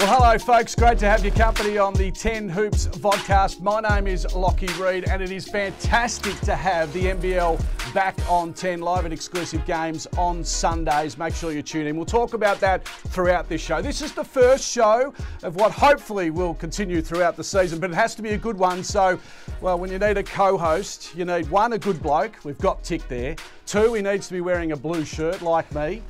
Well, hello, folks. Great to have your company on the 10 Hoops vodcast. My name is Lachy Reid, and it is fantastic to have the NBL back on 10 live and exclusive games on Sundays. Make sure you tune in. We'll talk about that throughout this show. This is the first show of what hopefully will continue throughout the season, but it has to be a good one. So, well, when you need a co host, you need one, a good bloke. We've got Tick there. Two, he needs to be wearing a blue shirt like me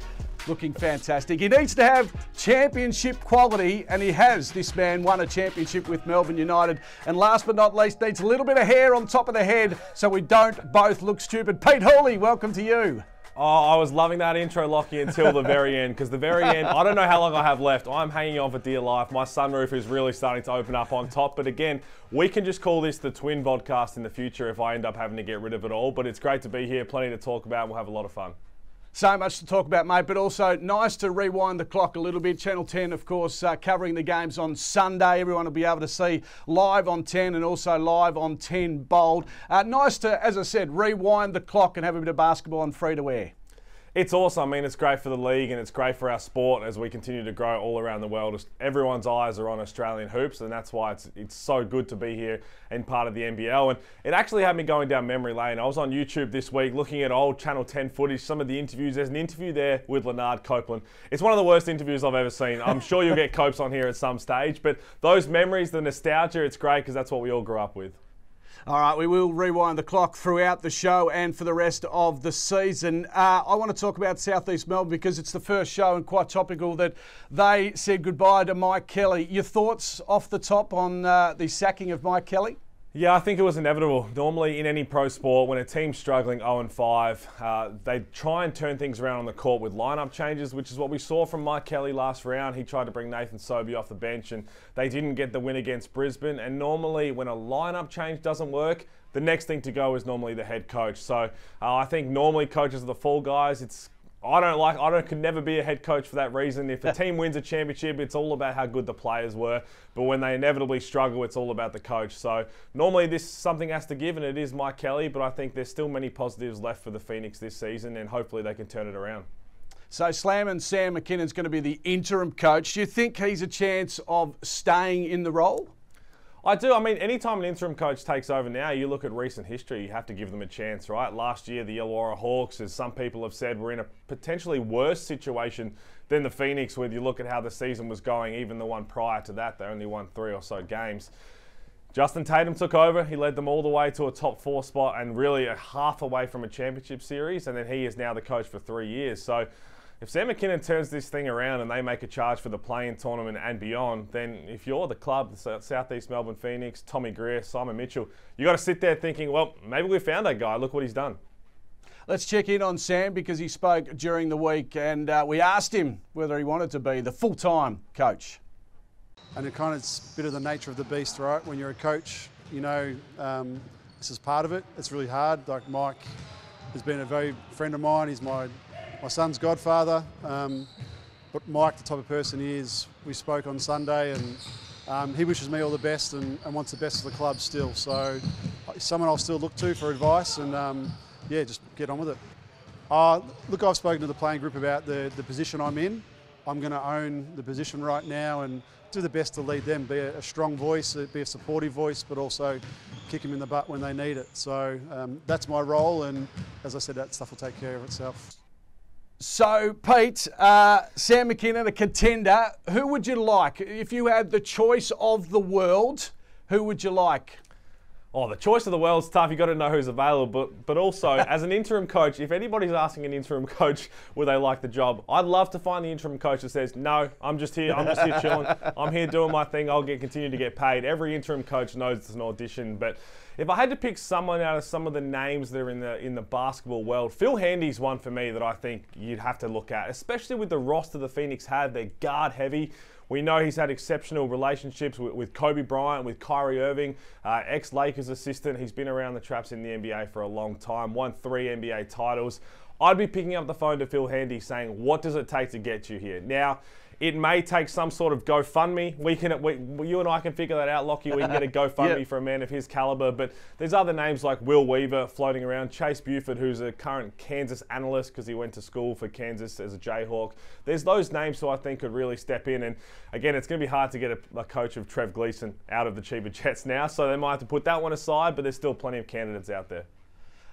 looking fantastic. He needs to have championship quality, and he has. This man won a championship with Melbourne United. And last but not least, needs a little bit of hair on top of the head so we don't both look stupid. Pete Hooley, welcome to you. Oh, I was loving that intro, Lachy, until the very end. Because the very end, I don't know how long I have left. I'm hanging on for dear life. My sunroof is really starting to open up on top. But again, we can just call this the twin vodcast in the future if I end up having to get rid of it all. But it's great to be here. Plenty to talk about. We'll have a lot of fun. So much to talk about, mate, but also nice to rewind the clock a little bit. Channel 10, of course, uh, covering the games on Sunday. Everyone will be able to see live on 10 and also live on 10 Bold. Uh, nice to, as I said, rewind the clock and have a bit of basketball on free to air it's awesome. I mean, it's great for the league and it's great for our sport as we continue to grow all around the world. Everyone's eyes are on Australian hoops, and that's why it's it's so good to be here and part of the NBL. And it actually had me going down memory lane. I was on YouTube this week looking at old Channel 10 footage, some of the interviews. There's an interview there with Lanard Copeland. It's one of the worst interviews I've ever seen. I'm sure you'll get Copes on here at some stage, but those memories, the nostalgia, it's great because that's what we all grew up with. All right, we will rewind the clock throughout the show and for the rest of the season. Uh, I want to talk about Southeast Melbourne because it's the first show and quite topical that they said goodbye to Mike Kelly. Your thoughts off the top on uh, the sacking of Mike Kelly? Yeah, I think it was inevitable. Normally, in any pro sport, when a team's struggling 0 and 5, uh, they try and turn things around on the court with lineup changes, which is what we saw from Mike Kelly last round. He tried to bring Nathan Sobey off the bench, and they didn't get the win against Brisbane. And normally, when a lineup change doesn't work, the next thing to go is normally the head coach. So uh, I think normally coaches are the fall guys. It's I don't like. I don't could never be a head coach for that reason. If a team wins a championship, it's all about how good the players were. But when they inevitably struggle, it's all about the coach. So normally this something has to give, and it is Mike Kelly. But I think there's still many positives left for the Phoenix this season, and hopefully they can turn it around. So Slam and Sam McKinnon's going to be the interim coach. Do you think he's a chance of staying in the role? I do. I mean, anytime an interim coach takes over now, you look at recent history, you have to give them a chance, right? Last year, the Illawarra Hawks, as some people have said, were in a potentially worse situation than the Phoenix, where you look at how the season was going, even the one prior to that, they only won three or so games. Justin Tatum took over. He led them all the way to a top four spot and really a half away from a championship series. And then he is now the coach for three years. So if Sam McKinnon turns this thing around and they make a charge for the play-in tournament and beyond, then if you're the club, the Southeast Melbourne Phoenix, Tommy Greer, Simon Mitchell, you got to sit there thinking, well, maybe we found that guy. Look what he's done. Let's check in on Sam because he spoke during the week and uh, we asked him whether he wanted to be the full-time coach. And it kind of it's a bit of the nature of the beast, right? When you're a coach, you know um, this is part of it. It's really hard. Like Mike has been a very friend of mine. He's my my son's godfather. Um, but Mike, the type of person he is, we spoke on Sunday and um, he wishes me all the best and, and, wants the best for the club still. So someone I'll still look to for advice and um, yeah, just get on with it. Uh, look, I've spoken to the playing group about the, the position I'm in. I'm going to own the position right now and do the best to lead them, be a, a strong voice, be a supportive voice, but also kick them in the butt when they need it. So um, that's my role, and as I said, that stuff will take care of itself. So, Pete, uh, Sam McKinnon, a contender. Who would you like? If you had the choice of the world, who would you like? Oh, the choice of the world's tough. You've got to know who's available. But, but also, as an interim coach, if anybody's asking an interim coach would they like the job, I'd love to find the interim coach that says, no, I'm just here. I'm just here chilling. I'm here doing my thing. I'll get continue to get paid. Every interim coach knows it's an audition. But if I had to pick someone out of some of the names that are in the in the basketball world, Phil Handy's one for me that I think you'd have to look at, especially with the roster the Phoenix had. They're guard heavy. We know he's had exceptional relationships with, with Kobe Bryant, with Kyrie Irving, uh, ex Lakers assistant. He's been around the traps in the NBA for a long time, won three NBA titles. I'd be picking up the phone to Phil Handy saying, What does it take to get you here? Now, It may take some sort of GoFundMe. We can, we, you and I can figure that out, Lachy. We can get a GoFundMe yep. for a man of his caliber. But there's other names like Will Weaver floating around, Chase Buford, who's a current Kansas analyst because he went to school for Kansas as a Jayhawk. There's those names who I think could really step in. And again, it's going to be hard to get a, a coach of Trev Gleeson out of the Chiba Jets now, so they might have to put that one aside. But there's still plenty of candidates out there.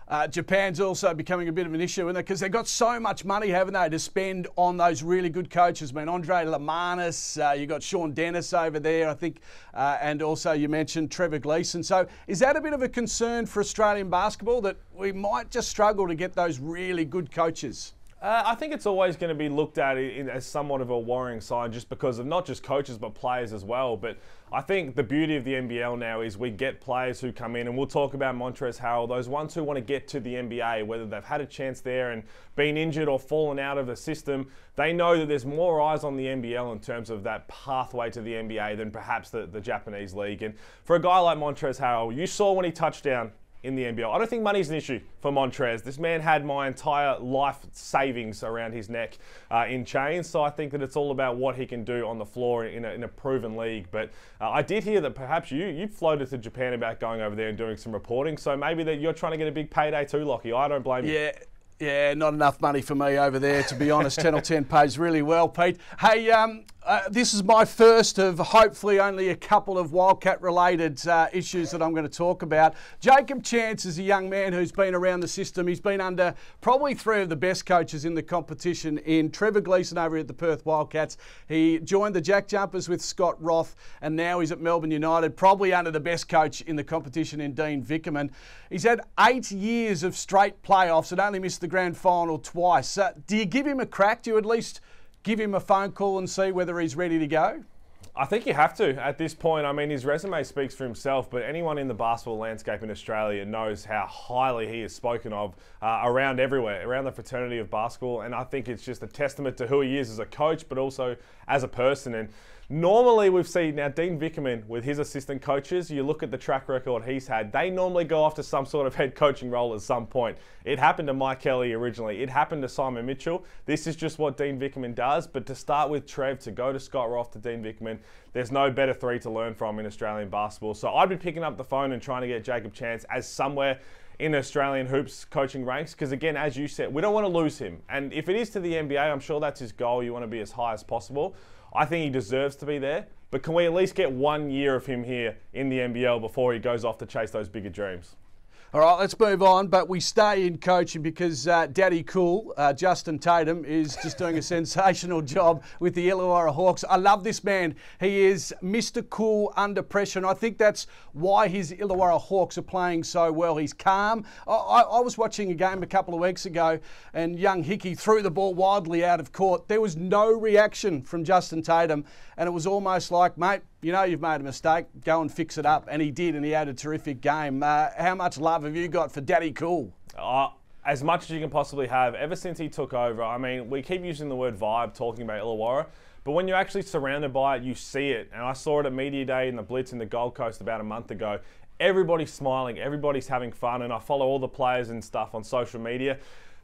Uh, Japan's also becoming a bit of an issue, isn't it? Because they've got so much money, haven't they, to spend on those really good coaches. I mean, Andre Lemanis, uh, you've got Shawn Dennis over there, I think, uh, and also you mentioned Trevor Gleeson. So is that a bit of a concern for Australian basketball that we might just struggle to get those really good coaches? Uh, I think it's always going to be looked at in, as somewhat of a worrying sign just because of not just coaches but players as well. But I think the beauty of the NBL now is we get players who come in, and we'll talk about Montrezl Harrell, those ones who want to get to the NBA, whether they've had a chance there and been injured or fallen out of the system. They know that there's more eyes on the NBL in terms of that pathway to the NBA than perhaps the, the Japanese league. And for a guy like Montrezl Harrell, you saw when he touched down in the NBL. I don't think money's an issue for Montrez. This man had my entire life savings around his neck uh, in chains, so I think that it's all about what he can do on the floor in a, in a proven league. But uh, I did hear that perhaps you you floated to Japan about going over there and doing some reporting, so maybe that you're trying to get a big payday too, Lachy. I don't blame you. Yeah. Yeah, not enough money for me over there, to be honest. 10 or 10 pays really well, Pete. Hey, um, uh, this is my first of hopefully only a couple of Wildcat related uh, issues that I'm going to talk about. Jacob Chance is a young man who's been around the system. He's been under probably three of the best coaches in the competition in Trevor Gleeson over at the Perth Wildcats. He joined the Jack Jumpers with Scott Roth and now he's at Melbourne United, probably under the best coach in the competition in Dean Vickerman. He's had eight years of straight playoffs and only missed the grand final twice. Uh, do you give him a crack? Do you at least give him a phone call and see whether he's ready to go? I think you have to at this point. I mean, his resume speaks for himself, but anyone in the basketball landscape in Australia knows how highly he is spoken of uh, around everywhere, around the fraternity of basketball. And I think it's just a testament to who he is as a coach, but also as a person. And Normally, we've seen now Dean Vickerman with his assistant coaches. You look at the track record he's had, they normally go after some sort of head coaching role at some point. It happened to Mike Kelly originally, it happened to Simon Mitchell. This is just what Dean Vickerman does. But to start with Trev, to go to Scott Roth to Dean Vickerman, there's no better three to learn from in Australian basketball. So I'd be picking up the phone and trying to get Jacob Chance as somewhere in Australian hoops coaching ranks because again as you said we don't want to lose him and if it is to the NBA I'm sure that's his goal you want to be as high as possible I think he deserves to be there. But can we at least get one year of him here in the NBL before he goes off to chase those bigger dreams? All right, let's move on. But we stay in coaching because uh, Daddy Cool, uh, Justin Tatum, is just doing a sensational job with the Illawarra Hawks. I love this man. He is Mr. Cool under pressure, and I think that's why his Illawarra Hawks are playing so well. He's calm. I, I, I was watching a game a couple of weeks ago, and young Hickey threw the ball wildly out of court. There was no reaction from Justin Tatum, and it was almost like, mate, you know you've made a mistake, go and fix it up. And he did, and he had a terrific game. Uh, how much love have you got for Daddy Cool? Uh, as much as you can possibly have. Ever since he took over, I mean, we keep using the word vibe talking about Illawarra, but when you're actually surrounded by it, you see it. And I saw it at Media Day in the Blitz in the Gold Coast about a month ago. Everybody's smiling, everybody's having fun, and I follow all the players and stuff on social media.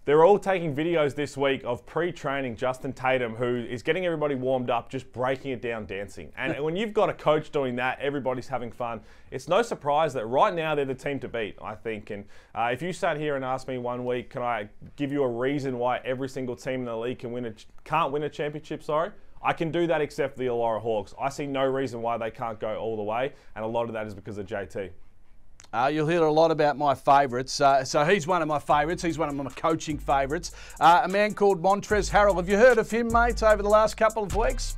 They're all taking videos this week of pre-training Justin Tatum, who is getting everybody warmed up, just breaking it down dancing. And when you've got a coach doing that, everybody's having fun. It's no surprise that right now they're the team to beat, I think. And uh, if you sat here and asked me one week, can I give you a reason why every single team in the league can win a, can't win a championship? Sorry. I can do that except for the Illawarra Hawks. I see no reason why they can't go all the way, and a lot of that is because of JT. Uh, you'll hear a lot about my favourites. Uh, so he's one of my favourites. He's one of my coaching favourites. Uh, a man called Montrezl Harrell. Have you heard of him, mate, over the last couple of weeks?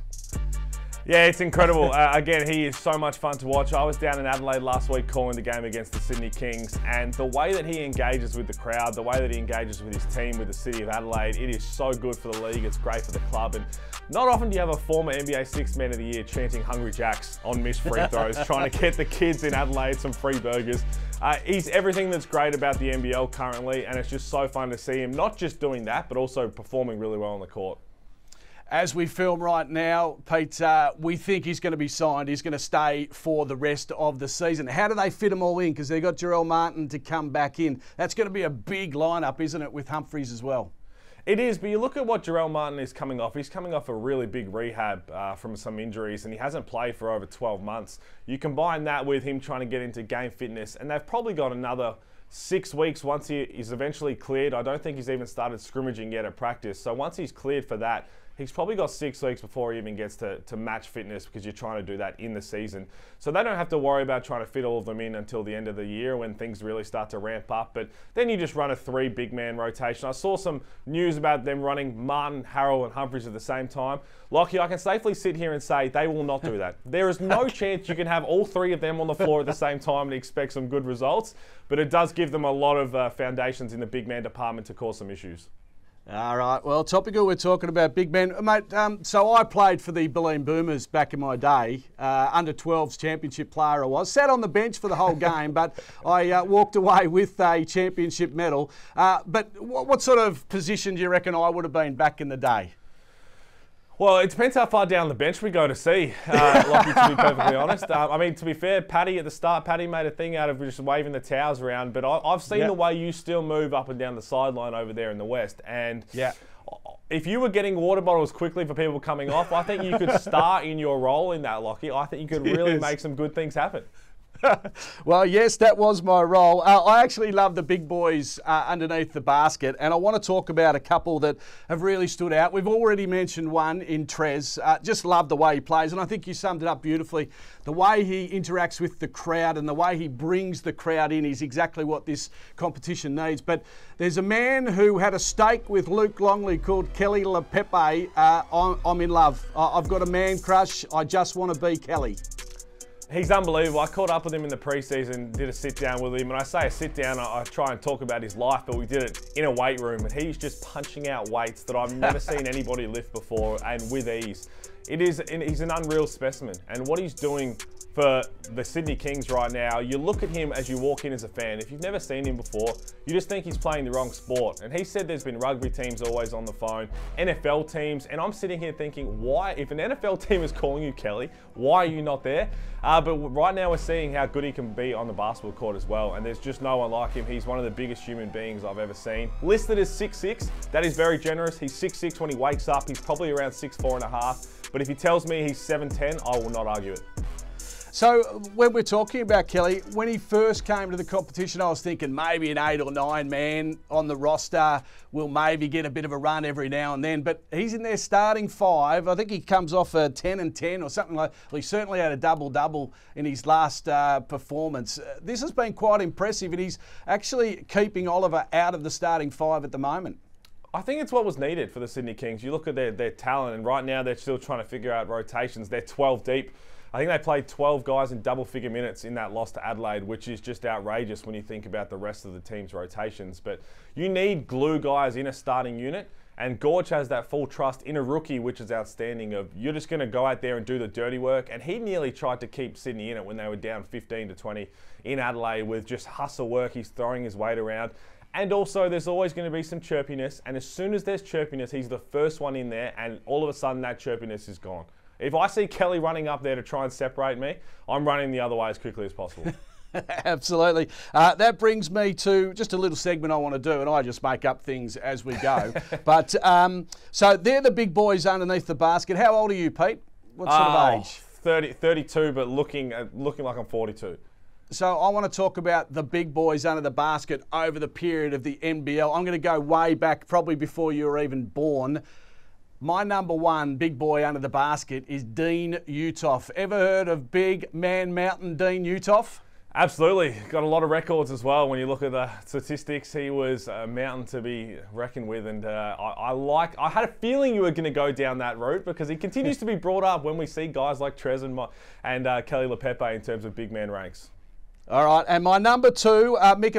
Yeah, it's incredible. uh, again, he is so much fun to watch. I was down in Adelaide last week calling the game against the Sydney Kings, and the way that he engages with the crowd, the way that he engages with his team, with the city of Adelaide, it is so good for the league. It's great for the club, and not often do you have a former NBA Six Man of the Year chanting "Hungry Jacks" on missed free throws, trying to get the kids in Adelaide some free burgers. Uh, he's everything that's great about the NBL currently, and it's just so fun to see him not just doing that, but also performing really well on the court as we film right now, Pete, uh, we think he's going to be signed. He's going to stay for the rest of the season. How do they fit them all in? Because they've got Jarell Martin to come back in. That's going to be a big lineup, isn't it, with Humphries as well? It is, but you look at what Jarell Martin is coming off. He's coming off a really big rehab uh, from some injuries, and he hasn't played for over 12 months. You combine that with him trying to get into game fitness, and they've probably got another six weeks once he is eventually cleared. I don't think he's even started scrimmaging yet at practice. So once he's cleared for that, he's probably got six weeks before he even gets to, to match fitness because you're trying to do that in the season. So they don't have to worry about trying to fit all of them in until the end of the year when things really start to ramp up. But then you just run a three big man rotation. I saw some news about them running Martin, Harrell, and Humphries at the same time. Lachy, I can safely sit here and say they will not do that. There is no chance you can have all three of them on the floor at the same time and expect some good results. But it does give them a lot of uh, foundations in the big man department to cause some issues. All right. Well, topical. We're talking about big men, mate. Um, so I played for the Bulleen Boomers back in my day. Uh, under 12s championship player I was. Sat on the bench for the whole game, but I uh, walked away with a championship medal. Uh, but what, what sort of position do you reckon I would have been back in the day? Well, it depends how far down the bench we go to see, uh, Lachy, to be perfectly honest. Um, I mean, to be fair, Paddy at the start, Paddy made a thing out of just waving the towels around, but I, have seen yep. the way you still move up and down the sideline over there in the West. And yeah. if you were getting water bottles quickly for people coming off, I think you could start in your role in that, Lachy. I think you could really make some good things happen. well, yes, that was my role. Uh, I actually love the big boys uh, underneath the basket, and I want to talk about a couple that have really stood out. We've already mentioned one in Trez. Uh, just love the way he plays, and I think you summed it up beautifully. The way he interacts with the crowd and the way he brings the crowd in is exactly what this competition needs. But there's a man who had a stake with Luke Longley called Keli Leaupepe. Uh, I'm, I'm in love. I've got a man crush. I just want to be Keli. He's unbelievable. I caught up with him in the preseason, did a sit down with him. And I say a sit down, I, I, try and talk about his life, but we did it in a weight room. And he's just punching out weights that I've never seen anybody lift before and with ease. It is, he's an unreal specimen. And what he's doing for the Sydney Kings right now, you look at him as you walk in as a fan. If you've never seen him before, you just think he's playing the wrong sport. And he said there's been rugby teams always on the phone, NFL teams, and I'm sitting here thinking, why, if an NFL team is calling you Keli, why are you not there? Uh, but right now we're seeing how good he can be on the basketball court as well, and there's just no one like him. He's one of the biggest human beings I've ever seen. Listed as 6'6", that is very generous. He's 6'6", when he wakes up. He's probably around 6'4 and a half. But if he tells me he's 7'10", I will not argue it. So when we're talking about Keli, when he first came to the competition, I was thinking maybe an eight or nine man on the roster will maybe get a bit of a run every now and then. But he's in their starting five. I think he comes off a 10 and 10 or something like. Well, he certainly had a double double in his last uh, performance. Uh, this has been quite impressive, and he's actually keeping Oliver out of the starting five at the moment. I think it's what was needed for the Sydney Kings. You look at their, their talent, and right now they're still trying to figure out rotations. They're 12 deep. I think they played 12 guys in double figure minutes in that loss to Adelaide, which is just outrageous when you think about the rest of the team's rotations. But you need glue guys in a starting unit. And Gorge has that full trust in a rookie, which is outstanding. Of you're just going to go out there and do the dirty work. And he nearly tried to keep Sydney in it when they were down 15 to 20 in Adelaide with just hustle work. He's throwing his weight around. And also, there's always going to be some chirpiness. And as soon as there's chirpiness, he's the first one in there. And all of a sudden, that chirpiness is gone. If I see Keli running up there to try and separate me, I'm running the other way as quickly as possible. Absolutely. Uh, that brings me to just a little segment I want to do, and I just make up things as we go. but um, so they're the big boys underneath the basket. How old are you, Pete? What sort oh, of age? 30, 32, but looking uh, looking like I'm 42. So I want to talk about the big boys under the basket over the period of the NBL. I'm going to go way back, probably before you were even born. My number one big boy under the basket is Dean Uthoff. Ever heard of Big Man Mountain Dean Uthoff? Absolutely. Got a lot of records as well. When you look at the statistics, he was a mountain to be reckoned with. And uh, I, I, like, I had a feeling you were going to go down that route because he continues to be brought up when we see guys like Trez and, and uh, Keli Leaupepe in terms of big man ranks. All right, and my number two, uh, Mika.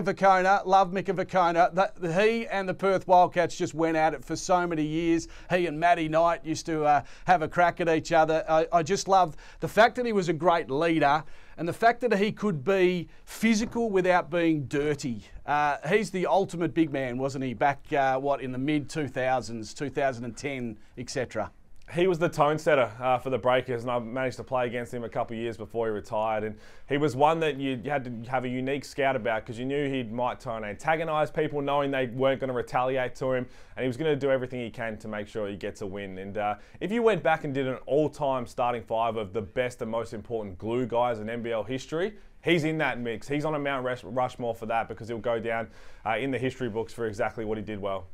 Love Mika Vukona. he and the Perth Wildcats just went at it for so many years. He and Matty Knight used to uh, have a crack at each other. I, I, just love the fact that he was a great leader and the fact that he could be physical without being dirty. Uh, he's the ultimate big man, wasn't he? Back, uh, what, in the mid 2000s, 2010, etc. he was the tone setter uh, for the Breakers, and I managed to play against him a couple of years before he retired. And he was one that you had to have a unique scout about because you knew he might try and antagonise people, knowing they weren't going to retaliate to him, and he was going to do everything he can to make sure he gets a win. And uh, if you went back and did an all-time starting five of the best and most important glue guys in NBL history, he's in that mix. He's on a Mount Rushmore for that because he'll go down uh, in the history books for exactly what he did well.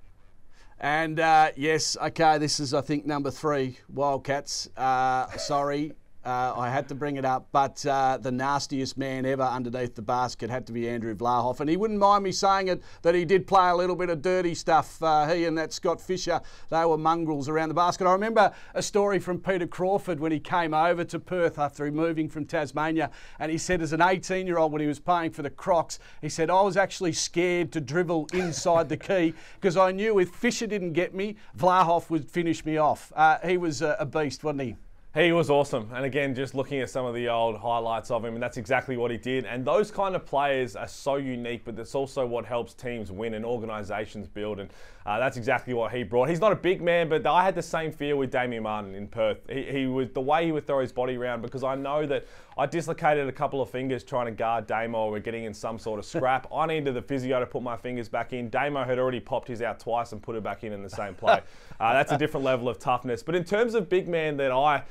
And uh, yes, okay, this is, I think, number three Wildcats. Uh, sorry, uh, I had to bring it up, but uh, the nastiest man ever underneath the basket had to be Andrew Vlahov. And he wouldn't mind me saying it that he did play a little bit of dirty stuff. Uh, he and that Scott Fisher, they were mongrels around the basket. I remember a story from Peter Crawford when he came over to Perth after moving from Tasmania. And he said, as an 18 year old, when he was playing for the Crocs, he said, I was actually scared to dribble inside the key because I knew if Fisher didn't get me, Vlahov would finish me off. Uh, he was a, a beast, wasn't he? He was awesome. And again, just looking at some of the old highlights of him, and that's exactly what he did. And those kind of players are so unique, but that's also what helps teams win and organisations build. And uh, that's exactly what he brought. He's not a big man, but I had the same fear with Damian Martin in Perth. He, he was the way he would throw his body around because I know that I dislocated a couple of fingers trying to guard Damo or getting in some sort of scrap. I needed the physio to put my fingers back in. Damo had already popped his out twice and put it back in in the same play. Uh, that's a different level of toughness. But in terms of big man that I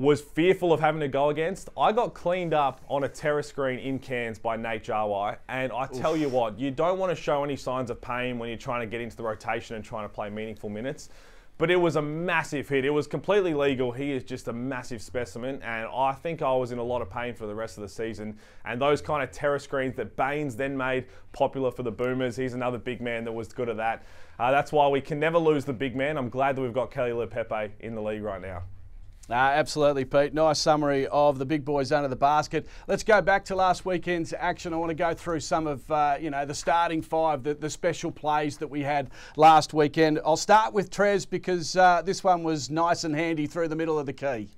was fearful of having to go against. I got cleaned up on a terrace screen in Cairns by Nate Jawai, and I tell Oof. you what, you don't want to show any signs of pain when you're trying to get into the rotation and trying to play meaningful minutes. But it was a massive hit. It was completely legal. He is just a massive specimen, and I think I was in a lot of pain for the rest of the season. And those kind of terrace screens that Baynes then made popular for the Boomers, he's another big man that was good at that. Uh, that's why we can never lose the big man. I'm glad that we've got Keli Leaupepe in the league right now. Absolutely, Pete. Nice summary of the big boys under the basket. Let's go back to last weekend's action. I want to go through some of uh, you know the starting five, the, the special plays that we had last weekend. I'll start with Trez because uh, this one was nice and handy through the middle of the key.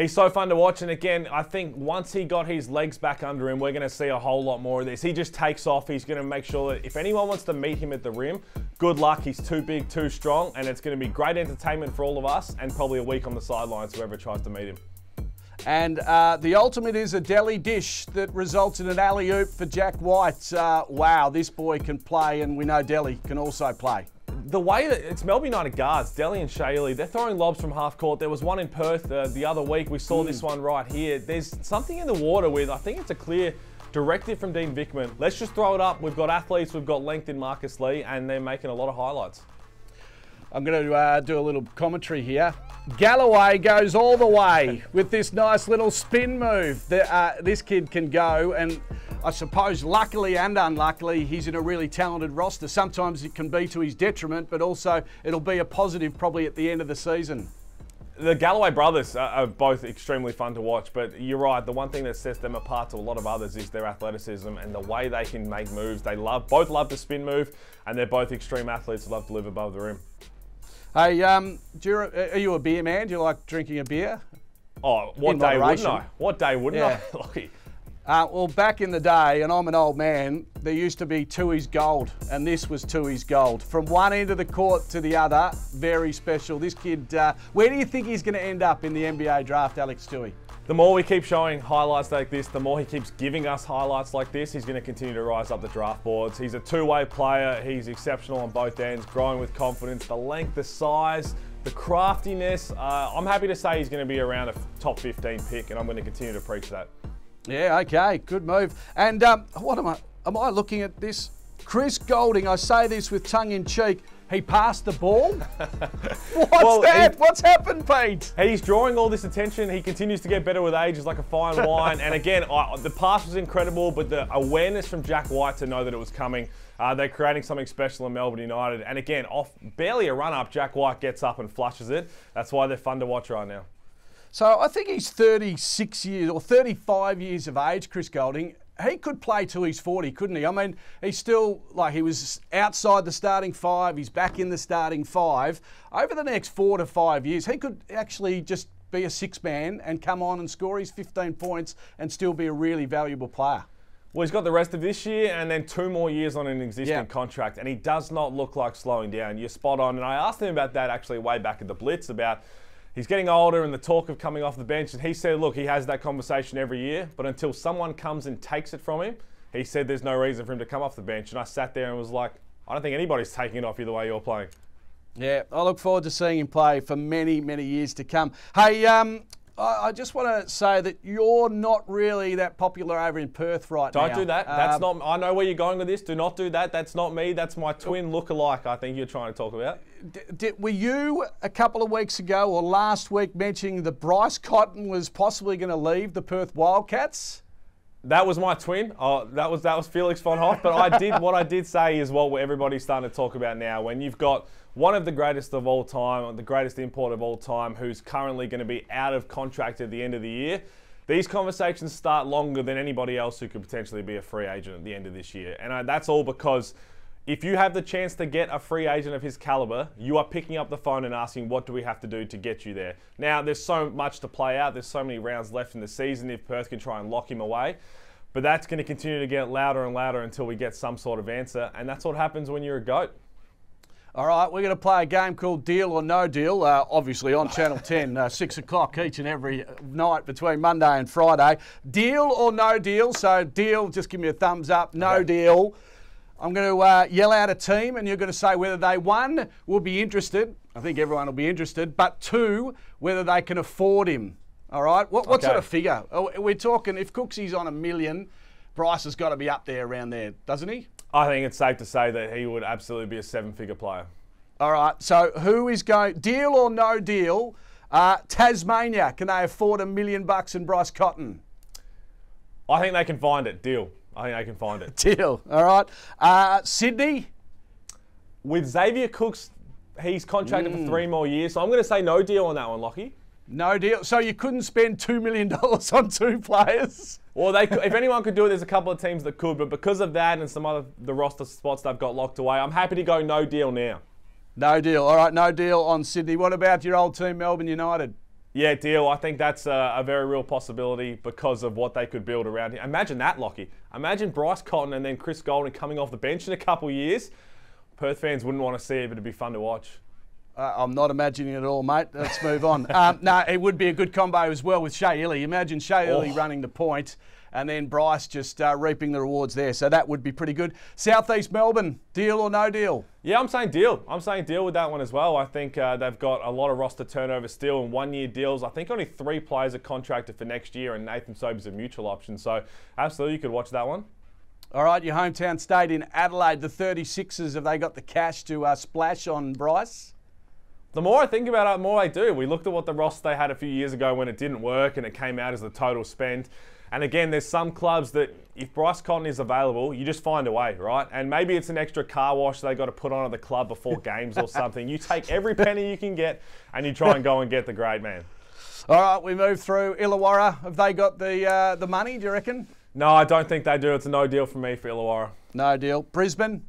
He's so fun to watch, and again, I think once he got his legs back under him, we're going to see a whole lot more of this. He just takes off. He's going to make sure that if anyone wants to meet him at the rim, good luck. He's too big, too strong, and it's going to be great entertainment for all of us, and probably a week on the sidelines whoever tries to meet him. And uh, the ultimate is a Delly dish that results in an alley oop for Jack White. Uh, wow, this boy can play, and we know Delly can also play the way that it's Melbourne United guards, Delly and Shea Ili, they're throwing lobs from half court. There was one in Perth uh, the other week. We saw mm. this one right here. There's something in the water with, I think it's a clear directive from Dean Vickerman. Let's just throw it up. We've got athletes, we've got length in Marcus Lee, and they're making a lot of highlights. I'm going to uh, do a little commentary here. Galloway goes all the way with this nice little spin move. that uh, this kid can go, and I suppose luckily and unluckily, he's in a really talented roster. Sometimes it can be to his detriment, but also it'll be a positive probably at the end of the season. The Galloway brothers are both extremely fun to watch, but you're right. The one thing that sets them apart to a lot of others is their athleticism and the way they can make moves. They love both love the spin move, and they're both extreme athletes who love to live above the rim. Hey, um, you, are you a beer man? Do you like drinking a beer? Oh, what In day moderation. wouldn't I? What day wouldn't yeah. I? Uh, well, back in the day, and I'm an old man, there used to be Tooheys Gold, and this was Tooheys Gold. From one end of the court to the other, very special. This kid, uh, where do you think he's going to end up in the NBA draft, Alex Toohey? The more we keep showing highlights like this, the more he keeps giving us highlights like this, he's going to continue to rise up the draft boards. He's a two-way player. He's exceptional on both ends, growing with confidence. The length, the size, the craftiness. Uh, I'm happy to say he's going to be around a top 15 pick, and I'm going to continue to preach that. Yeah, okay, good move. And um, what am I? Am I looking at this? Chris Goulding, I say this with tongue in cheek. He passed the ball. What's well, that? What's happened, Pete? He's drawing all this attention. He continues to get better with age. It's like a fine wine. and again, I, the pass was incredible, but the awareness from Jack White to know that it was coming. Uh, they're creating something special in Melbourne United. And again, off barely a run up, Jack White gets up and flushes it. That's why they're fun to watch right now. So I think he's 36 years or 35 years of age, Chris Goulding. He could play till he's 40, couldn't he? I mean, he's still like he was outside the starting five, he's back in the starting five. Over the next four to five years, he could actually just be a six man and come on and score his 15 points and still be a really valuable player. Well, he's got the rest of this year and then two more years on an existing yeah. contract, and he does not look like slowing down. You're spot on. And I asked him about that actually way back at the Blitz about He's getting older and the talk of coming off the bench. And he said, look, he has that conversation every year, but until someone comes and takes it from him, he said there's no reason for him to come off the bench. And I sat there and was like, I don't think anybody's taking it off you the way you're playing. Yeah, I look forward to seeing him play for many, many years to come. Hey, um, I, just want to say that you're not really that popular over in Perth right now. Don't now. do that. That's Um, not. I know where you're going with this. Do not do that. That's not me. That's my twin look-alike. I think you're trying to talk about. Were you a couple of weeks ago or last week mentioning that Bryce Cotton was possibly going to leave the Perth Wildcats? That was my twin. Oh, that was that was Felix von Hofe. But I did what I did say is what everybody's starting to talk about now. When you've got one of the greatest of all time, the greatest import of all time, who's currently going to be out of contract at the end of the year. These conversations start longer than anybody else who could potentially be a free agent at the end of this year, and uh, that's all because if you have the chance to get a free agent of his caliber, you are picking up the phone and asking, what do we have to do to get you there? Now, there's so much to play out. There's so many rounds left in the season if Perth can try and lock him away. But that's going to continue to get louder and louder until we get some sort of answer. And that's what happens when you're a GOAT. All right, we're going to play a game called Deal or No Deal, uh, obviously on Channel 10, uh, 6 o'clock each and every night between Monday and Friday. Deal or no deal? So, deal, just give me a thumbs up. No Okay. deal. I'm going to uh, yell out a team and you're going to say whether they, one, will be interested. I think everyone will be interested. But two, whether they can afford him. All right? What, what sort of figure? Oh, We're talking, if Cooksy's on a million, Bryce has got to be up there around there, doesn't he? I think it's safe to say that he would absolutely be a seven figure player. All right. So who is going deal or no deal? Uh, Tasmania can they afford a million bucks in Bryce Cotton? I think they can find it. Deal. I think they can find it. Deal. All right. Uh, Sydney. With Xavier Cooks, he's contracted for three more years. So I'm going to say no deal on that one, Lockie. No deal. So you couldn't spend two million dollars on two players. Well, they could, if anyone could do it, there's a couple of teams that could, but because of that and some other the roster spots they've got locked away, I'm happy to go no deal now. No deal. All right. No deal on Sydney. What about your old team, Melbourne United? Yeah, deal. I think that's a, a very real possibility because of what they could build around here. Imagine that, Lachy. Imagine Bryce Cotton and then Chris Goulding coming off the bench in a couple of years. Perth fans wouldn't want to see it, but it'd be fun to watch. Uh, I'm not imagining it at all, mate. Let's move on. Um, no, it would be a good combo as well with Shea Ili. Imagine Shea Ili Oh. running the point and then Bryce just uh, reaping the rewards there. So that would be pretty good. Southeast Melbourne, deal or no deal? Yeah, I'm saying deal. I'm saying deal with that one as well. I think uh, they've got a lot of roster turnover still and one year deals. I think only three players are contracted for next year, and Nathan Sobey's a mutual option. So, absolutely, you could watch that one. All right, your hometown state in Adelaide, the 36ers, have they got the cash to uh, splash on Bryce? The more I think about it, the more I do. We looked at what the roster they had a few years ago when it didn't work and it came out as the total spend. And again, there's some clubs that if Bryce Cotton is available, you just find a way, right? And maybe it's an extra car wash they got to put on at the club before games or something. You take every penny you can get and you try and go and get the great man. All right, we move through Illawarra. Have they got the uh, the money, do you reckon? No, I don't think they do. It's a no deal for me for Illawarra. No deal. Brisbane?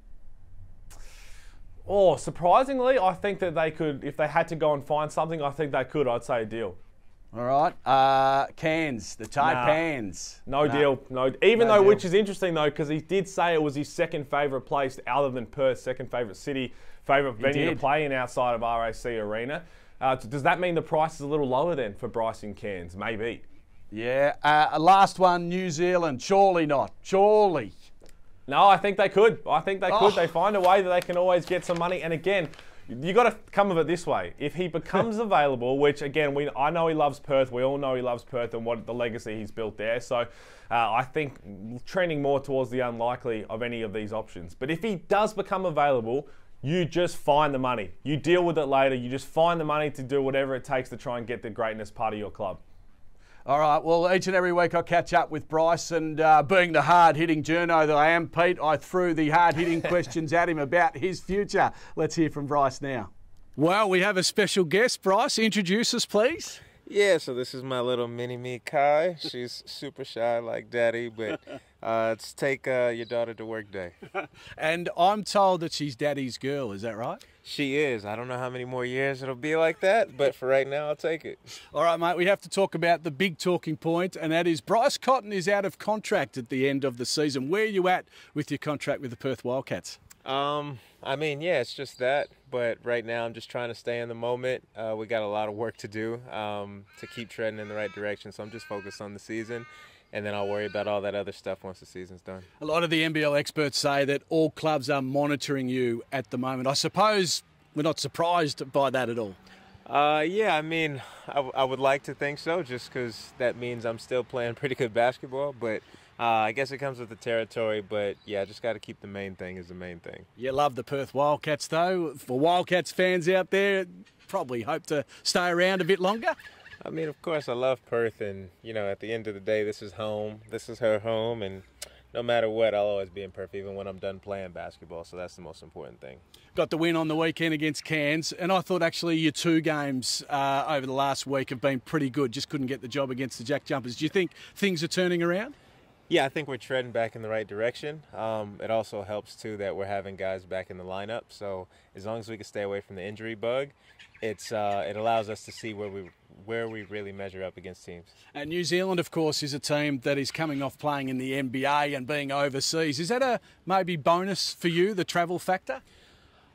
Oh, surprisingly, I think that they could, if they had to go and find something, I think they could. I'd say a deal. All right. Uh, Cairns, the Nah. Taipans. No, Nah. deal. No, even No though, deal. which is interesting though, because he did say it was his second favourite place, other than Perth, second favourite city, favourite venue to play in outside of RAC Arena. Uh, does that mean the price is a little lower then for Bryson Cairns? Maybe. Yeah. Uh, last one, New Zealand. Surely not. Surely. No, I think they could. I think they could. Oh. They find a way that they can always get some money. And again, you got to come of it this way. If he becomes available, which again, we I know he loves Perth. We all know he loves Perth and what the legacy he's built there. So uh, I think trending more towards the unlikely of any of these options. But if he does become available, you just find the money. You deal with it later. You just find the money to do whatever it takes to try and get the greatness part of your club. All right. Well, each and every week I catch up with Bryce, and uh, being the hard hitting journo that I am, Pete, I threw the hard hitting questions at him about his future. Let's hear from Bryce now. Well, we have a special guest. Bryce, introduce us, please. Yeah, so this is my little mini me, Kai. She's super shy like daddy, but uh, it's take uh, your daughter to work day. And I'm told that she's daddy's girl. Is that right? She is. I don't know how many more years it'll be like that, but for right now, I'll take it. All right, mate. We have to talk about the big talking point, and that is Bryce Cotton is out of contract at the end of the season. Where are you at with your contract with the Perth Wildcats? Um, I mean, yeah, it's just that. But right now, I'm just trying to stay in the moment. Uh, we got a lot of work to do um, to keep treading in the right direction. So I'm just focused on the season, and then I'll worry about all that other stuff once the season's done. A lot of the NBL experts say that all clubs are monitoring you at the moment. I suppose we're not surprised by that at all. Uh, yeah, I mean, I, w- I would like to think so, just because that means I'm still playing pretty good basketball. But uh, I guess it comes with the territory. But yeah, just got to keep the main thing is the main thing. You love the Perth Wildcats, though. For Wildcats fans out there, probably hope to stay around a bit longer. I mean, of course, I love Perth, and you know, at the end of the day, this is home. This is her home, and no matter what, I'll always be in Perth, even when I'm done playing basketball. So that's the most important thing. Got the win on the weekend against Cairns, and I thought actually your two games uh, over the last week have been pretty good. Just couldn't get the job against the Jack Jumpers. Do you think things are turning around? Yeah, I think we're treading back in the right direction. Um, it also helps too that we're having guys back in the lineup. So as long as we can stay away from the injury bug, it's uh, it allows us to see where we where we really measure up against teams. And New Zealand, of course, is a team that is coming off playing in the NBA and being overseas. Is that a maybe bonus for you, the travel factor?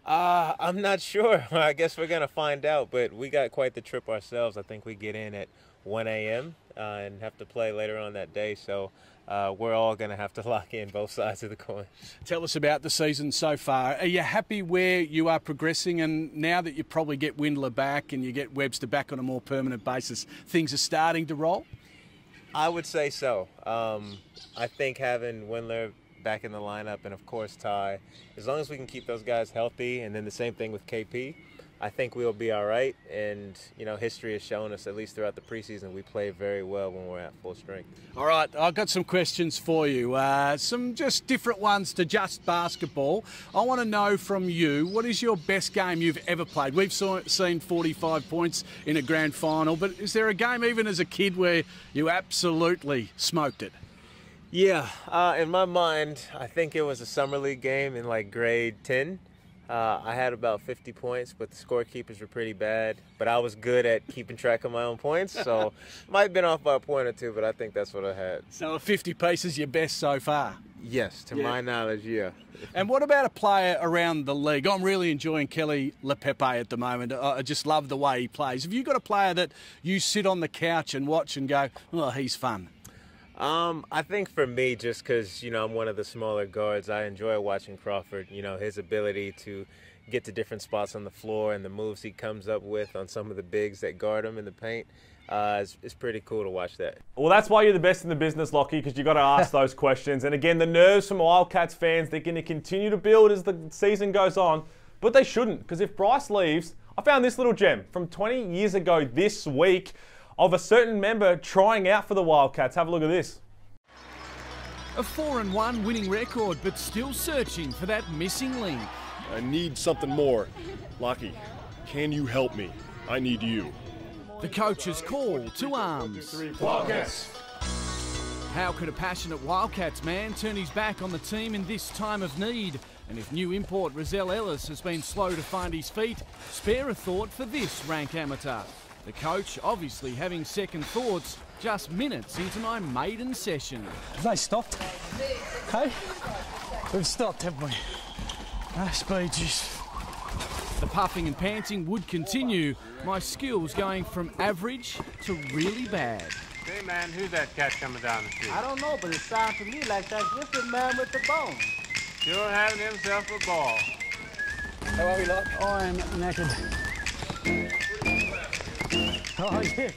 Uh, I'm not sure. I guess we're gonna find out. But we got quite the trip ourselves. I think we get in at 1 a.m. Uh, and have to play later on that day. So uh, we're all going to have to lock in both sides of the coin. Tell us about the season so far. Are you happy where you are progressing? And now that you probably get Windler back and you get Webster back on a more permanent basis, things are starting to roll? I would say so. Um, I think having Windler back in the lineup and, of course, Ty, as long as we can keep those guys healthy, and then the same thing with KP I think we'll be all right. And, you know, history has shown us, at least throughout the preseason, we play very well when we're at full strength. All right, I've got some questions for you. Uh, some just different ones to just basketball. I want to know from you what is your best game you've ever played? We've saw, seen 45 points in a grand final, but is there a game, even as a kid, where you absolutely smoked it? Yeah, uh, in my mind, I think it was a summer league game in like grade 10. Uh, I had about 50 points, but the scorekeepers were pretty bad. But I was good at keeping track of my own points, so might have been off by a point or two, but I think that's what I had. So 50 pieces your best so far? Yes, to yeah. my knowledge, yeah. And what about a player around the league? I'm really enjoying Keli Leaupepe at the moment. I just love the way he plays. Have you got a player that you sit on the couch and watch and go, oh, he's fun? Um, I think for me, just because you know I'm one of the smaller guards, I enjoy watching Crawford. You know his ability to get to different spots on the floor and the moves he comes up with on some of the bigs that guard him in the paint. Uh, it's, it's, pretty cool to watch that. Well, that's why you're the best in the business, Lachy, because you've got to ask those questions. And again, the nerves from Wildcats fans, they're going to continue to build as the season goes on, but they shouldn't, because if Bryce leaves, I found this little gem from 20 years ago this week of a certain member trying out for the Wildcats. Have a look at this. A 4 and 1 winning record, but still searching for that missing link. I need something more. Lachy, can you help me? I need you. The coach's call to arms. Wildcats. How could a passionate Wildcats man turn his back on the team in this time of need? And if new import Rosell Ellis has been slow to find his feet, spare a thought for this rank amateur. The coach obviously having second thoughts just minutes into my maiden session. Have they stopped? Hey? We've stopped, haven't we? Ah, speed, just. The puffing and panting would continue, my skills going from average to really bad. Hey man, who's that cat coming down the street? I don't know, but it sounds to me like that Griffin man with the bone. Sure having himself a ball. How are we, Locke? Oh, I'm knackered. Oh, yeah.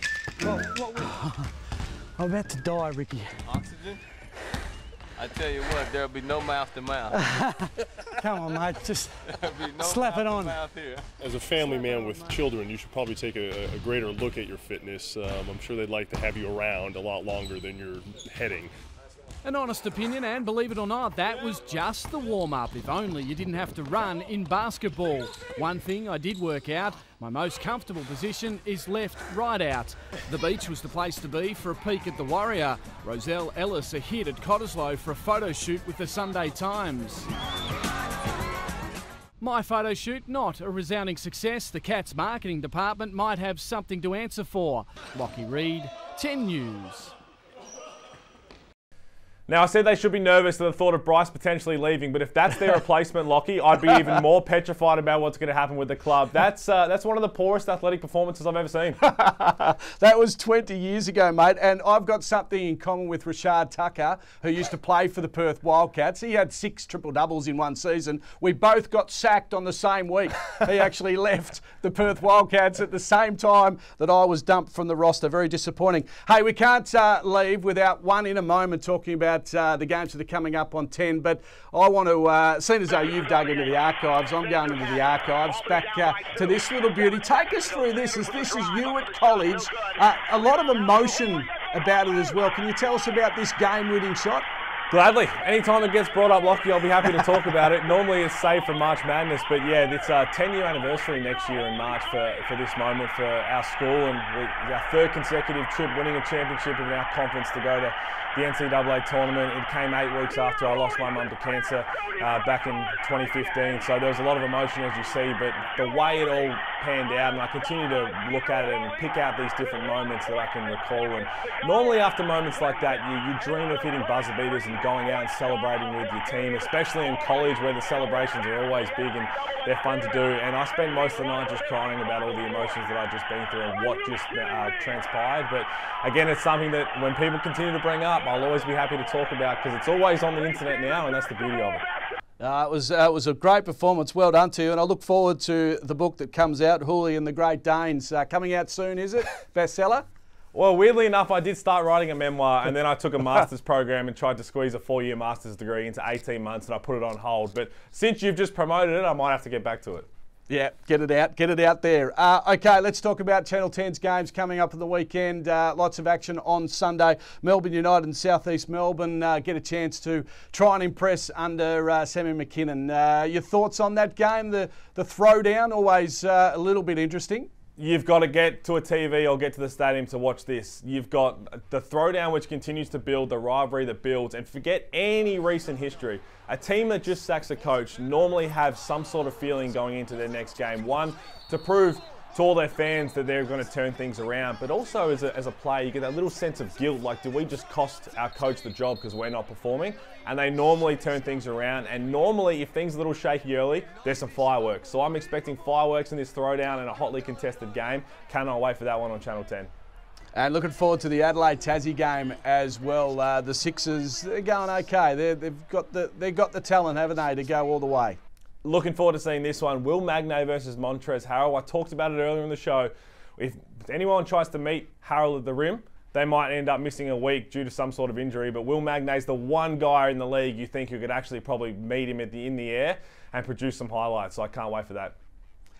Well, what I'm about to die, Ricky. Oxygen? I tell you what, there'll be no mouth to mouth. Come on, mate, just no slap it on. As a family man with children, you should probably take a, a greater look at your fitness. Um, I'm sure they'd like to have you around a lot longer than you're heading. An honest opinion, and believe it or not, that was just the warm up. If only you didn't have to run in basketball. One thing I did work out my most comfortable position is left right out. The beach was the place to be for a peek at the Warrior. Roselle Ellis a hit at Cottesloe for a photo shoot with the Sunday Times. My photo shoot, not a resounding success. The Cats marketing department might have something to answer for. Lachy Reid, 10 News. Now, I said they should be nervous at the thought of Bryce potentially leaving, but if that's their replacement, Lachy, I'd be even more petrified about what's going to happen with the club. That's uh, that's one of the poorest athletic performances I've ever seen. that was 20 years ago, mate. And I've got something in common with Rashad Tucker, who used to play for the Perth Wildcats. He had six triple doubles in one season. We both got sacked on the same week. he actually left the Perth Wildcats at the same time that I was dumped from the roster. Very disappointing. Hey, we can't uh, leave without one in a moment talking about uh, the games that are coming up on 10. But I want to, uh, seeing as though you've dug into the archives, I'm going into the archives, back uh, to this little beauty. Take us through this as this is you at college. Uh, a lot of emotion about it as well. Can you tell us about this game winning shot? Gladly. Anytime it gets brought up, Lockie, I'll be happy to talk about it. Normally it's saved for March Madness, but yeah, it's a 10 year anniversary next year in March for, for this moment for our school and we, our third consecutive trip winning a championship in our conference to go to the NCAA tournament. It came eight weeks after I lost my mum to cancer uh, back in 2015. So there was a lot of emotion, as you see, but the way it all panned out, and I continue to look at it and pick out these different moments that I can recall. And normally, after moments like that, you, you dream of hitting buzzer beaters and going out and celebrating with your team, especially in college where the celebrations are always big and they're fun to do. And I spend most of the night just crying about all the emotions that I've just been through and what just uh, transpired. But again, it's something that when people continue to bring up, I'll always be happy to talk about because it's always on the internet now, and that's the beauty of it. Uh, it was uh, it was a great performance. Well done to you, and I look forward to the book that comes out, Hooley and the Great Danes, uh, coming out soon. Is it bestseller? Well, weirdly enough, I did start writing a memoir and then I took a master's program and tried to squeeze a four year master's degree into 18 months and I put it on hold. But since you've just promoted it, I might have to get back to it. Yeah, get it out, get it out there. Uh, okay, let's talk about Channel 10's games coming up on the weekend. Uh, lots of action on Sunday. Melbourne United and Southeast Melbourne uh, get a chance to try and impress under uh, Sammy McKinnon. Uh, your thoughts on that game? The the throwdown always uh, a little bit interesting you've got to get to a TV or get to the stadium to watch this. You've got the throwdown, which continues to build, the rivalry that builds, and forget any recent history. A team that just sacks a coach normally have some sort of feeling going into their next game. One, to prove to all their fans that they're going to turn things around. But also as a, as a player, you get that little sense of guilt like, do we just cost our coach the job because we're not performing? And they normally turn things around. And normally, if things are a little shaky early, there's some fireworks. So I'm expecting fireworks in this throwdown and a hotly contested game. Cannot wait for that one on Channel 10. And looking forward to the Adelaide Tassie game as well. Uh, the Sixers, they're going okay. they have got the they've got the talent, haven't they, to go all the way looking forward to seeing this one. Will Magnay versus Montrezl Harrell. I talked about it earlier in the show. If anyone tries to meet Harrell at the rim, they might end up missing a week due to some sort of injury. But Will Magnay's the one guy in the league you think you could actually probably meet him the, in the air and produce some highlights. So I can't wait for that.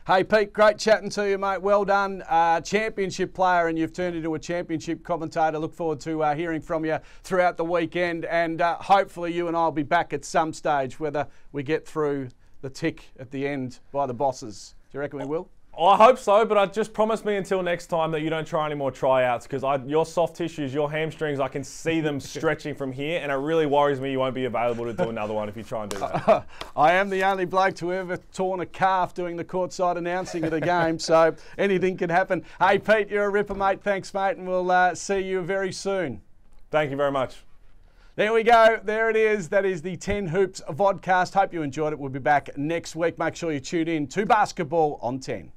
Hey Pete, great chatting to you, mate. Well done. Uh, championship player, and you've turned into a championship commentator. Look forward to uh, hearing from you throughout the weekend, and uh, hopefully you and I will be back at some stage, whether we get through the tick at the end by the bosses. Do you reckon we will? I hope so, but I just promise me until next time that you don't try any more tryouts because your soft tissues, your hamstrings, I can see them stretching from here, and it really worries me you won't be available to do another one if you try and do that. I am the only bloke to ever torn a calf doing the courtside announcing of the game, so anything can happen. Hey, Pete, you're a ripper, mate. Thanks, mate, and we'll uh, see you very soon. Thank you very much. There we go. There it is. That is the 10 Hoops vodcast. Hope you enjoyed it. We'll be back next week. Make sure you tune in to basketball on 10.